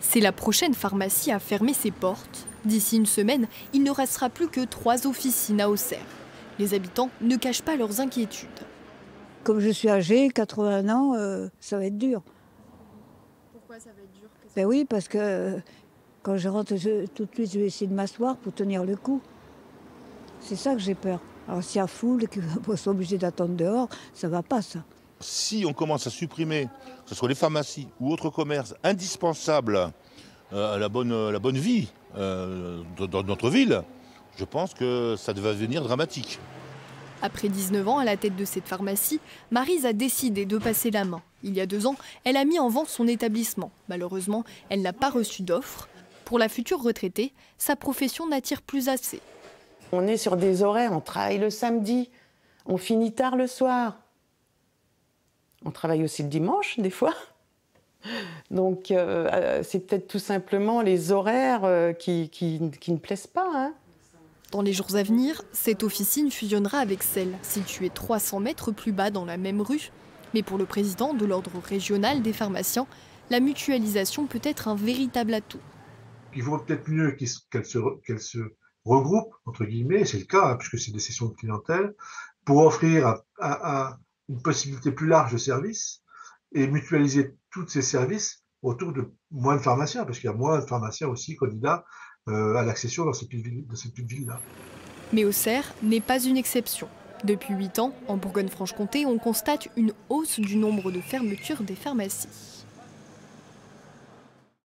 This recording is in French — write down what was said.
C'est la prochaine pharmacie à fermer ses portes. D'ici une semaine, il ne restera plus que trois officines à Auxerre. Les habitants ne cachent pas leurs inquiétudes. Comme je suis âgée, 80 ans, euh, ça va être dur. Pourquoi ça va être dur Ben oui, parce que euh, quand je rentre, je- tout de suite, je vais essayer de m'asseoir pour tenir le coup. C'est ça que j'ai peur. Alors s'il y a foule et qu'on soit obligé d'attendre dehors, ça va pas ça. Si on commence à supprimer, que ce soit les pharmacies ou autres commerces indispensables euh, à la bonne, la bonne vie euh, dans notre ville, je pense que ça va devenir dramatique. Après 19 ans à la tête de cette pharmacie, Marise a décidé de passer la main. Il y a deux ans, elle a mis en vente son établissement. Malheureusement, elle n'a pas reçu d'offre. Pour la future retraitée, sa profession n'attire plus assez. On est sur des horaires, on travaille le samedi, on finit tard le soir. On travaille aussi le dimanche, des fois. Donc, euh, euh, c'est peut-être tout simplement les horaires euh, qui, qui- qui ne plaisent pas. hein. Dans les jours à venir, cette officine fusionnera avec celle située 300 mètres plus bas dans la même rue. Mais pour le président de l'ordre régional des pharmaciens, la mutualisation peut être un véritable atout. il vaut peut-être mieux qu'ils se- qu'elles se, re- qu'elles se regroupent, entre guillemets, c'est le cas, hein, puisque c'est des sessions de clientèle, pour offrir à- à- à une possibilité plus large de services et mutualiser tous ces services autour de moins de pharmaciens, parce qu'il y a moins de pharmaciens aussi candidats euh, à l'accession dans ces petites villes-là. Mais Auxerre n'est pas une exception. Depuis 8 ans, en Bourgogne-Franche-Comté, on constate une hausse du nombre de fermetures des pharmacies.